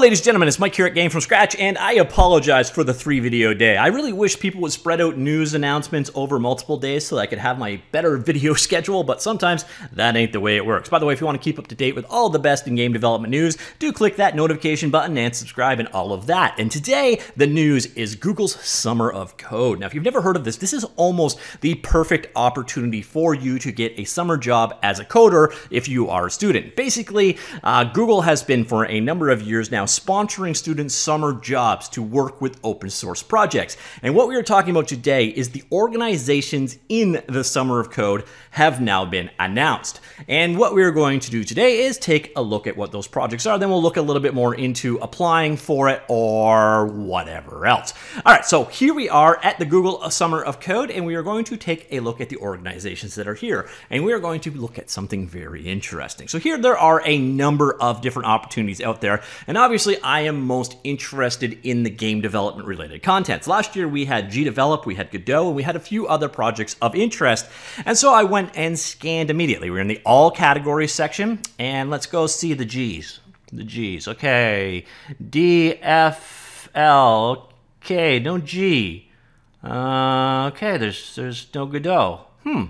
ladies and gentlemen, it's Mike here at Game From Scratch, and I apologize for the three video day. I really wish people would spread out news announcements over multiple days so I could have my better video schedule, but sometimes that ain't the way it works. By the way, if you want to keep up to date with all the best in game development news, do click that notification button and subscribe and all of that. And today, the news is Google's Summer of Code. Now, if you've never heard of this, this is almost the perfect opportunity for you to get a summer job as a coder if you are a student. Basically, uh, Google has been for a number of years now sponsoring students summer jobs to work with open source projects. And what we are talking about today is the organizations in the Summer of Code have now been announced. And what we're going to do today is take a look at what those projects are. Then we'll look a little bit more into applying for it or whatever else. All right, so here we are at the Google Summer of Code, and we are going to take a look at the organizations that are here. And we are going to look at something very interesting. So here there are a number of different opportunities out there. And obviously, obviously I am most interested in the game development related contents. Last year we had GDevelop, we had Godot, and we had a few other projects of interest. And so I went and scanned immediately. We're in the all categories section, and let's go see the G's. The G's. Okay. D, F, L. Okay, no G. Uh, okay, there's there's no Godot. Hmm. All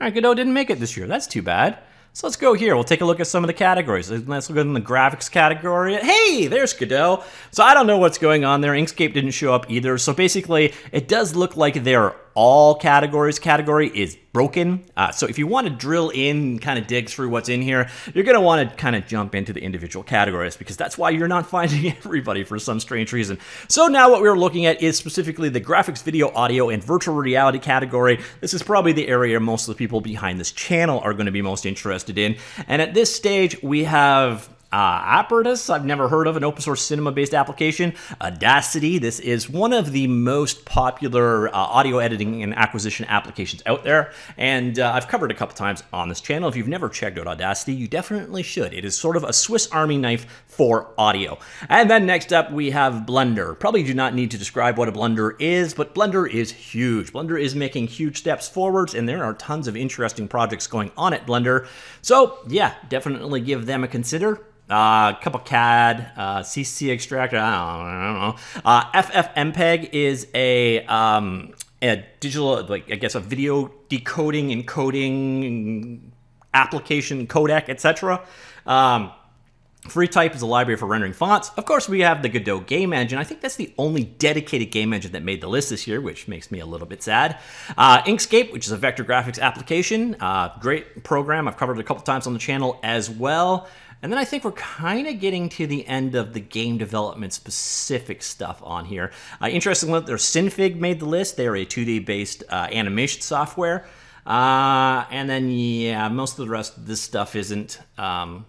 right, Godot didn't make it this year. That's too bad. So let's go here. We'll take a look at some of the categories. Let's look in the graphics category. Hey, there's Godot. So I don't know what's going on there. Inkscape didn't show up either. So basically, it does look like they're all categories category is broken. Uh, so if you want to drill in, kind of dig through what's in here, you're going to want to kind of jump into the individual categories because that's why you're not finding everybody for some strange reason. So now what we're looking at is specifically the graphics, video, audio, and virtual reality category. This is probably the area most of the people behind this channel are going to be most interested in. And at this stage, we have uh, I've never heard of, an open source cinema based application. Audacity, this is one of the most popular uh, audio editing and acquisition applications out there. And uh, I've covered a couple times on this channel. If you've never checked out Audacity, you definitely should. It is sort of a Swiss Army knife for audio. And then next up, we have Blender. Probably do not need to describe what a Blender is, but Blender is huge. Blender is making huge steps forwards, and there are tons of interesting projects going on at Blender. So, yeah, definitely give them a consider. Uh, a couple CAD, uh, CC extractor, I don't, I don't know. Uh, FFmpeg is a, um, a digital, like I guess a video decoding, encoding application, codec, etc. Um, FreeType is a library for rendering fonts. Of course, we have the Godot game engine. I think that's the only dedicated game engine that made the list this year, which makes me a little bit sad. Uh, Inkscape, which is a vector graphics application. Uh, great program. I've covered it a couple times on the channel as well. And then I think we're kind of getting to the end of the game development specific stuff on here. Uh, interestingly, there's Synfig made the list. They're a 2D based uh, animation software. Uh, and then, yeah, most of the rest of this stuff isn't. Um,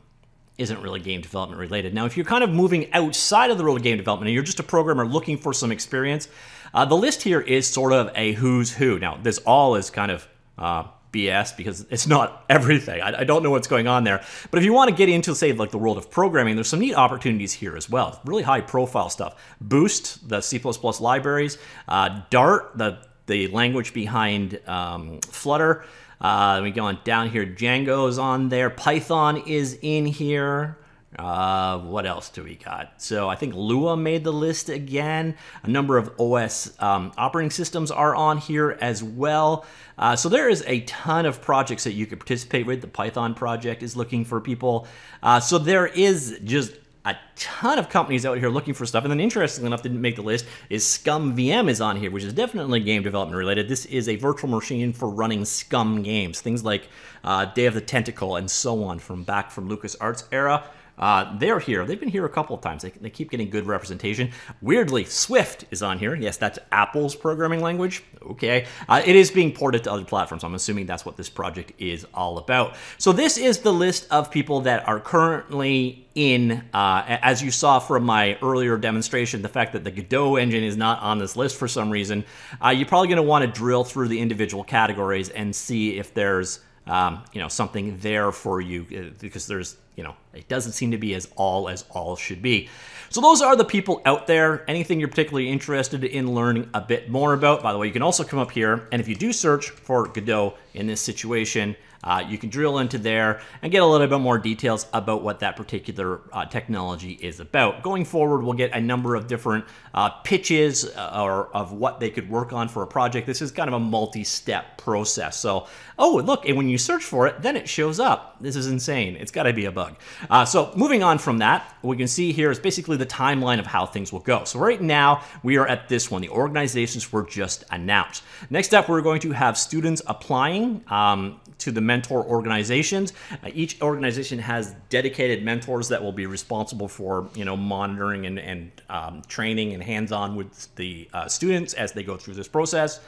isn't really game development related. Now, if you're kind of moving outside of the world of game development and you're just a programmer looking for some experience, uh, the list here is sort of a who's who. Now, this all is kind of uh, BS because it's not everything. I, I, don't know what's going on there. But if you want to get into, say, like the world of programming, there's some neat opportunities here as well. Really high profile stuff. Boost, the C++ libraries. Uh, Dart, the, the language behind um, Flutter. Uh, we go on down here. Django's on there. Python is in here. Uh, what else do we got? So I think Lua made the list again. A number of OS um, operating systems are on here as well. Uh, so there is a ton of projects that you could participate with. The Python project is looking for people. Uh, so there is just a ton of companies out here looking for stuff. And then interestingly enough, didn't make the list, is ScummVM is on here, which is definitely game development related. This is a virtual machine for running SCUMM games, things like uh, Day of the Tentacle and so on from back from LucasArts era. Uh, they're here. They've been here a couple of times. They, they keep getting good representation. Weirdly, Swift is on here. Yes, that's Apple's programming language. Okay. Uh, it is being ported to other platforms. I'm assuming that's what this project is all about. So this is the list of people that are currently in, uh, as you saw from my earlier demonstration, the fact that the Godot engine is not on this list for some reason, uh, you're probably going to want to drill through the individual categories and see if there's um, you know, something there for you uh, because there's, you know, it doesn't seem to be as all as all should be. So those are the people out there. Anything you're particularly interested in learning a bit more about. By the way, you can also come up here, and if you do search for Godot in this situation, uh, you can drill into there and get a little bit more details about what that particular uh, technology is about. Going forward, we'll get a number of different uh, pitches uh, or of what they could work on for a project. This is kind of a multi-step process. So, oh, look, and when you search for it, then it shows up. This is insane. It's got to be a bug. Uh, so moving on from that, we can see here is basically the timeline of how things will go. So right now, we are at this one. The organizations were just announced. Next up, we're going to have students applying um, to the mentor organizations. Uh, each organization has dedicated mentors that will be responsible for, you know, monitoring and, and um, training and hands-on with the uh, students as they go through this process.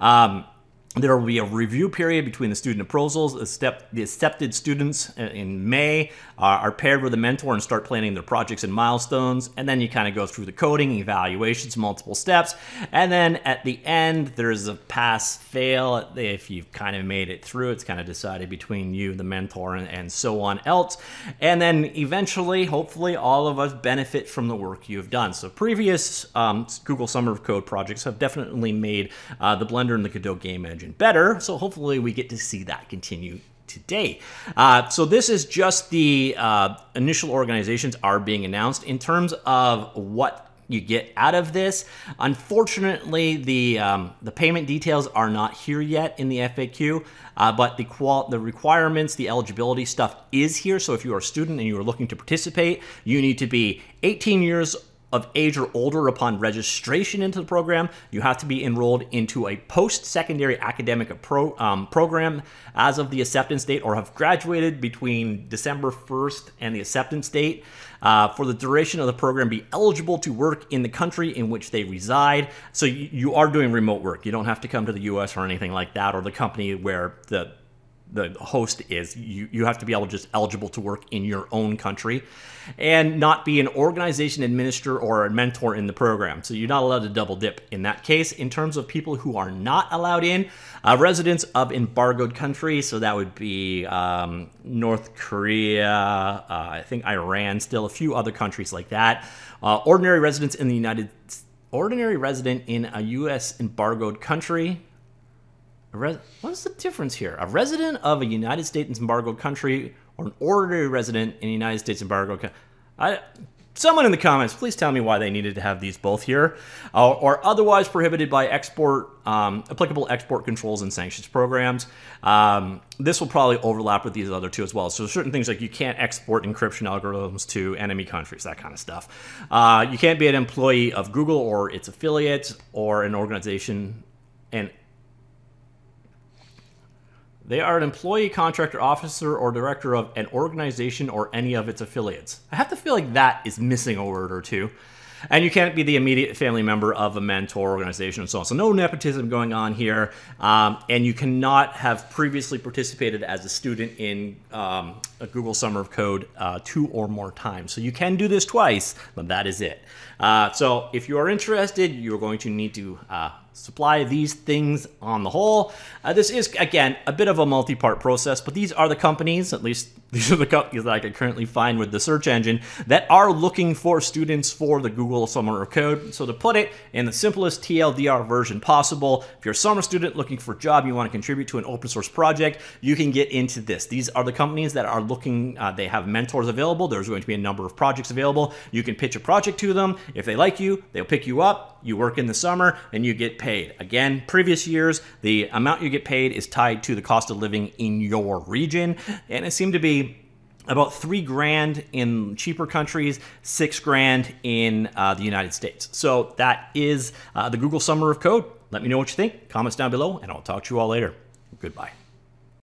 Um, there will be a review period between the student proposals. The accepted students in May are paired with a mentor and start planning their projects and milestones. And then you kind of go through the coding, evaluations, multiple steps. And then at the end, there's a pass fail. If you've kind of made it through, it's kind of decided between you, the mentor, and, and so on else. And then eventually, hopefully, all of us benefit from the work you've done. So previous um, Google Summer of Code projects have definitely made uh, the Blender and the Godot game engine better. So hopefully we get to see that continue today. Uh, so this is just the uh, initial organizations are being announced in terms of what you get out of this. Unfortunately, the um, the payment details are not here yet in the FAQ, uh, but the qual the requirements, the eligibility stuff is here. So if you are a student and you are looking to participate, you need to be 18 years of age or older upon registration into the program. You have to be enrolled into a post-secondary academic pro, um, program as of the acceptance date or have graduated between December 1st and the acceptance date. Uh, for the duration of the program, be eligible to work in the country in which they reside. So you, you are doing remote work. You don't have to come to the U.S. or anything like that, or the company where the the host is. You, you have to be able just eligible to work in your own country and not be an organization administrator or a mentor in the program. So you're not allowed to double dip in that case. In terms of people who are not allowed in, uh, residents of embargoed countries, so that would be um, North Korea, uh, I think Iran, still a few other countries like that. Uh, ordinary residents in the United Ordinary resident in a U.S. embargoed country, What's the difference here? A resident of a United States embargoed country or an ordinary resident in a United States embargoed country? I, someone in the comments, please tell me why they needed to have these both here, uh, or otherwise prohibited by export um, applicable export controls and sanctions programs. Um, this will probably overlap with these other two as well. So certain things like you can't export encryption algorithms to enemy countries, that kind of stuff. Uh, you can't be an employee of Google or its affiliates or an organization and they are an employee, contractor, officer, or director of an organization or any of its affiliates. I have to feel like that is missing a word or two. And you can't be the immediate family member of a mentor organization and so on. So no nepotism going on here. Um, and you cannot have previously participated as a student in um, a Google Summer of Code uh, two or more times. So you can do this twice, but that is it. Uh, so if you are interested, you're going to need to uh, supply these things on the whole. Uh, this is, again, a bit of a multi-part process, but these are the companies, at least these are the companies that I can currently find with the search engine, that are looking for students for the Google Summer of Code. So to put it in the simplest TLDR version possible, if you're a summer student looking for a job, you want to contribute to an open source project, you can get into this. These are the companies that are looking, uh, they have mentors available. There's going to be a number of projects available. You can pitch a project to them. If they like you, they'll pick you up. You work in the summer and you get paid. Again, previous years, the amount you get paid is tied to the cost of living in your region. And it seemed to be about three grand in cheaper countries, six grand in uh, the United States. So that is uh, the Google Summer of Code. Let me know what you think. Comments down below, and I'll talk to you all later. Goodbye.